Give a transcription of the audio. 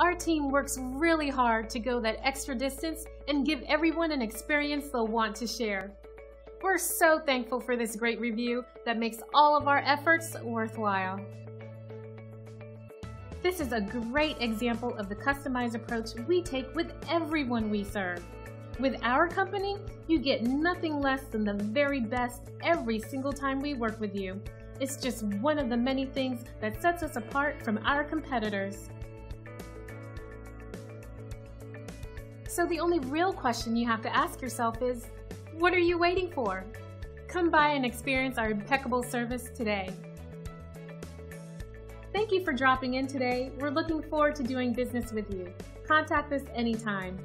Our team works really hard to go that extra distance and give everyone an experience they'll want to share. We're so thankful for this great review that makes all of our efforts worthwhile. This is a great example of the customized approach we take with everyone we serve. With our company, you get nothing less than the very best every single time we work with you. It's just one of the many things that sets us apart from our competitors. So the only real question you have to ask yourself is, what are you waiting for? Come by and experience our impeccable service today. Thank you for dropping in today. We're looking forward to doing business with you. Contact us anytime.